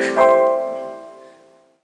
Oh.